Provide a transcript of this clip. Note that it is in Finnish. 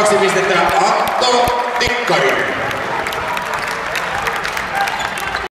kaksi pistettä Antto Tikkarinen.